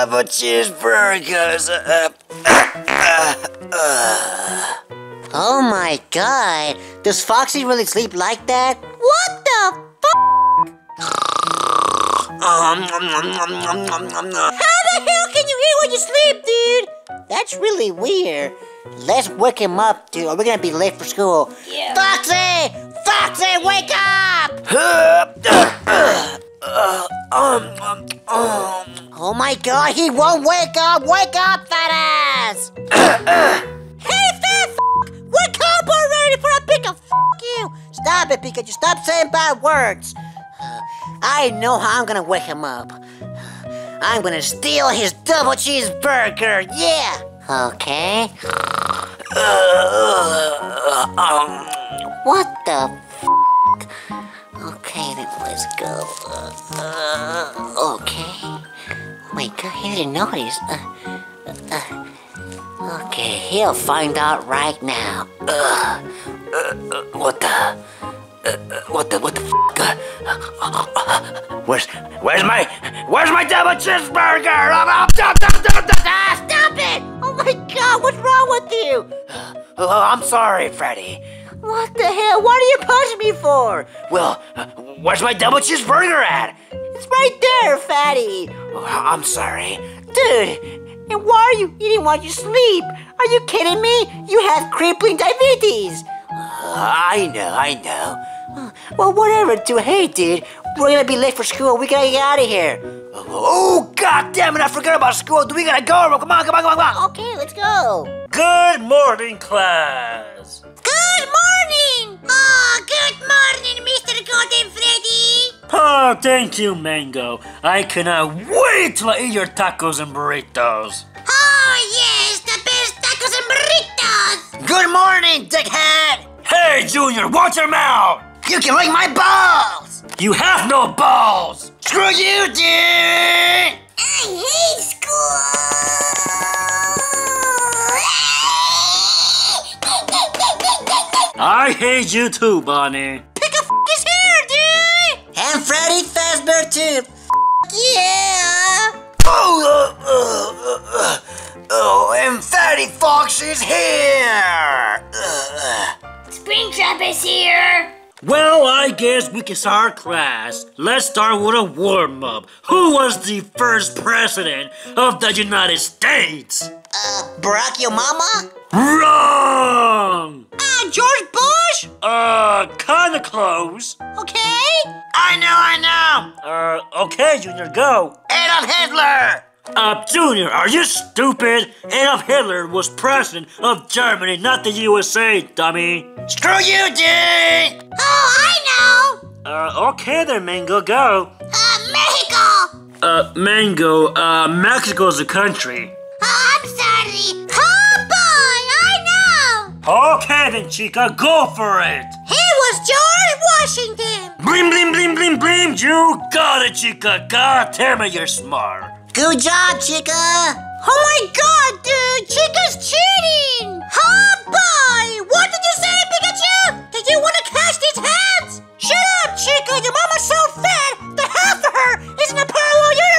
double cheeseburgers. Uh, uh, uh, Oh my god, does Foxy really sleep like that? What the um. How the hell can you eat when you sleep, dude? That's really weird. Let's wake him up, dude, or we're gonna be late for school. Yeah. Foxy! Foxy, wake up! Uh, um, um, um. Oh my god, he won't wake up! Wake up, fat ass! hey, fat f***! Wake up already pick a f*** you! Stop it, Pikachu, stop saying bad words! I know how I'm gonna wake him up. I'm gonna steal his double cheeseburger, yeah! Okay. What the f? Okay, then let's go. Uh, uh, okay. My god, he didn't notice. Uh, uh, okay, he'll find out right now. Uh, uh, what the? Uh, uh, what the? What the? F- uh, where's? Where's my? Where's my double cheeseburger? Oh, stop, stop, stop, stop, Ah, stop it! Oh my god, what's wrong with you? Oh, I'm sorry, Freddy. What the hell? What are you punching me for? Well, uh, where's my double cheeseburger at? It's right there, fatty. Oh, I'm sorry. Dude, and why are you eating while you sleep? Are you kidding me? You have crippling diabetes. Uh, I know, I know. Well, whatever, dude. Hey, dude, we're gonna be late for school. We gotta get out of here. Oh, god damn it, I forgot about school. Do we gotta go? Come on, come on, come on, come on. Okay, let's go. Good morning, class. Good morning! Oh, good morning, Mr. Golden Freddy! Oh, thank you, Mango. I cannot wait to eat your tacos and burritos. Oh, yes, the best tacos and burritos! Good morning, dickhead. Hey, Junior, watch your mouth! You can lick my balls. You have no balls! Screw you, dude. I hate school! I hate you too, Bonnie. Pick a f his hair, dude! And Freddy Fazbear too. F yeah! Oh, uh, uh, uh, oh, and Fatty Fox is here. Uh, Springtrap is here. Well, I guess we can start class. Let's start with a warm up. Who was the first president of the United States? Uh, Barack your mama? Wrong! George Bush? Uh, kinda close. Okay. I know, I know. Uh, okay, Junior, go. Adolf Hitler. Uh, Junior, are you stupid? Adolf Hitler was president of Germany, not the USA, dummy. Screw you, dude. Oh, I know! Uh, okay then, Mango, go. Uh, Mexico! Uh, Mango, uh, Mexico's a country. Oh, I'm sorry. Okay then, Chica, go for it. He was George Washington! Blim, blim, blim, blim, blim, you got it, Chica. God damn it, you're smart. Good job, Chica! Oh my god, dude! Chica's cheating! Oh boy! What did you say, Pikachu? Did you want to catch these hands? Shut up, Chica! Your mama's so fat that half of her is in a parallel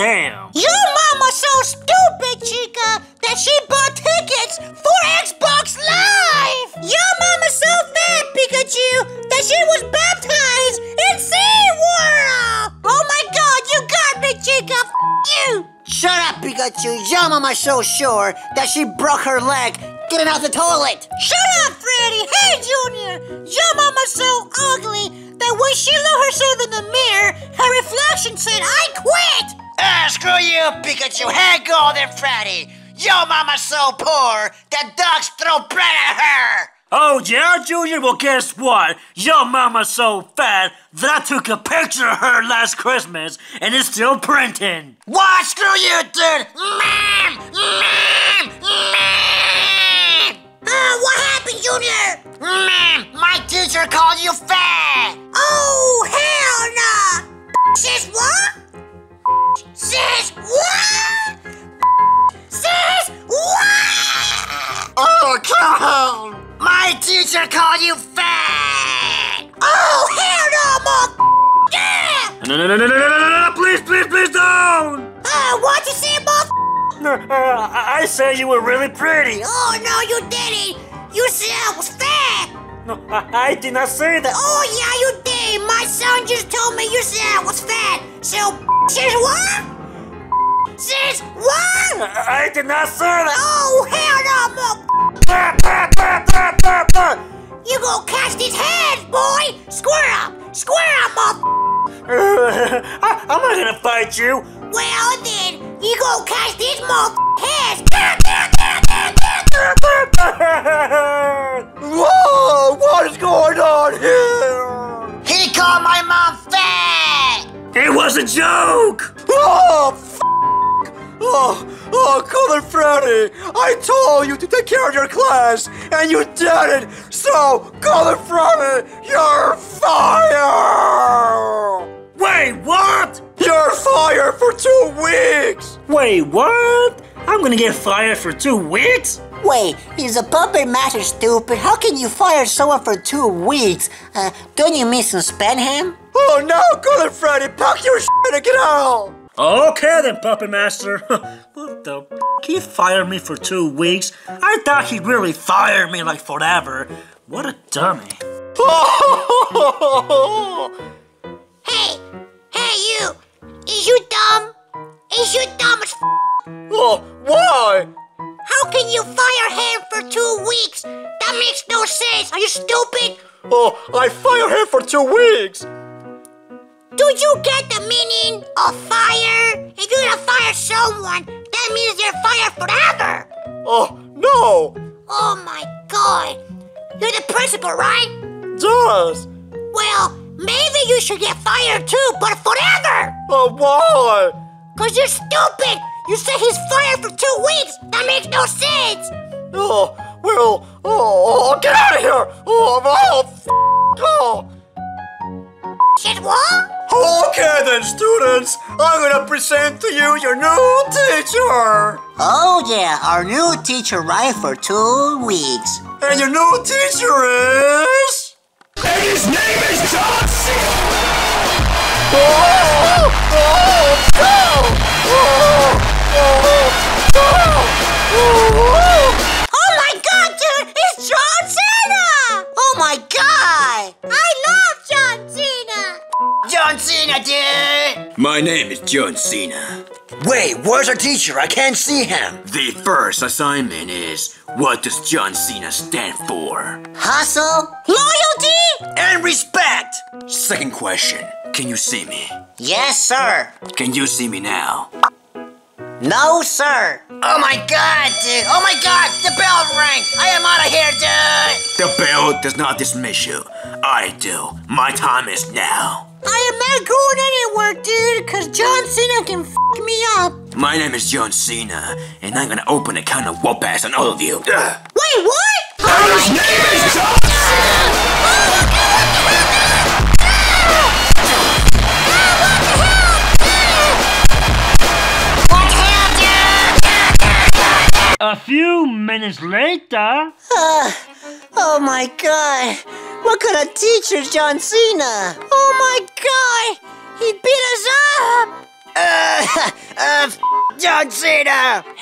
God damn. Your mama's so stupid, Chica, that she bought tickets for Xbox Live! Your mama's so fat, Pikachu, that she was baptized in SeaWorld! Oh my god, you got me, Chica! F you! Shut up, Pikachu! Your mama's so sure that she broke her leg getting out the toilet! Shut up, Freddy! Hey, Junior! Your mama's so ugly that when she looked herself in the mirror, her reflection said, I quit! Ah, screw you, Pikachu. Hey, Golden Freddy. Your mama's so poor that dogs throw bread at her. Oh, yeah, Junior? Well, guess what? Your mama's so fat that I took a picture of her last Christmas and it's still printing. What? Screw you, dude. Mom! Mom! Mom! Uh, what happened, Junior? Mom, my teacher called you fat. Oh, hell Says Oh, My teacher called you fat! Oh, hell no, mother. Yeah. No, no, no, no, no, no, no, no, no, please, please, please don't! Uh, what you say, mother? Uh, I I said you were really pretty. Oh, no, you didn't. You said I was fat. No, I, I did not say that. Oh, yeah, you did. My son just told me you said I was fat. So, says what? Says what? I, I did not say that. Oh, hell no, mother. You gonna catch these heads, boy. Square up. Square up, mother. I, I'm not gonna fight you. Well, then, you gonna catch these mother heads. Whoa! What is going on here? He called my mom fat! it was a joke. Oh, f- Oh, oh, Color Freddy! I told you to take care of your class, and you didn't! So, Color Freddy, you're fired! Wait, what? You're fired for two weeks! Wait, what? I'm gonna get fired for two weeks? Wait, is a puppet master stupid? How can you fire someone for two weeks? Uh, don't you mean suspend him? Oh no, Color Freddy, pack your shit and get out! Okay then, Puppet Master. what the f- He fired me for two weeks? I thought he'd really fire me like forever. What a dummy. Hey, hey you! Is you dumb? Is you dumb as f- oh, why? How can you fire him for two weeks? That makes no sense. Are you stupid? Oh, I fired him for two weeks! Do you get the meaning of fire? If you're gonna fire someone, that means you're fired forever. Oh, no! Oh my god. You're the principal, right? Does! Well, maybe you should get fired too, but forever! Oh, why? Cause you're stupid! You said he's fired for two weeks! That makes no sense! Oh, well, oh, oh, get out of here! Oh, oh, f- oh. Said what? Okay then, students, I'm gonna present to you your new teacher! Oh yeah, our new teacher right for two weeks. And your new teacher is... And his name is John C. Oh, oh, oh, oh, oh, oh, oh. Oh My name is John Cena. Wait, where's our teacher? I can't see him. The first assignment is what does John Cena stand for? Hustle? Loyalty? And respect! Second question, can you see me? Yes, sir. Can you see me now? No, sir. Oh my god, dude! Oh my god! The bell rang! I am out of here, dude! The bell does not dismiss you. I do. My time is now. I am not going anywhere, dude, because John Cena can f me up. My name is John Cena, and I'm gonna open a can of whoop ass on all of you. Ugh. Wait, what? Oh His name is John What A few minutes later. Uh, oh my god. What kind of teacher John Cena? Oh my god. He beat us up. Uh, uh, f- John Cena!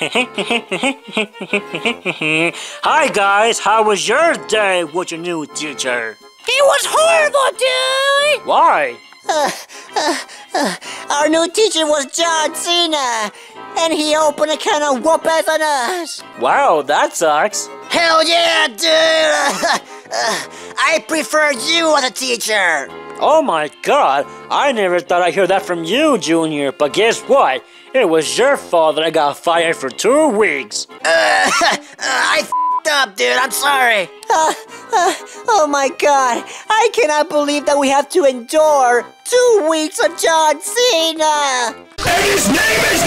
Hi guys, how was your day with your new teacher? He was horrible, dude. Why? Uh, uh, uh, our new teacher was John Cena, and he opened a can of whoop ass on us. Wow, that sucks. Hell yeah, dude! I prefer you as a teacher! Oh my god, I never thought I'd hear that from you, Junior. But guess what? It was your fault that I got fired for two weeks. Uh, I f***ed up, dude. I'm sorry. Uh, uh, oh my god, I cannot believe that we have to endure two weeks of John Cena. And his name is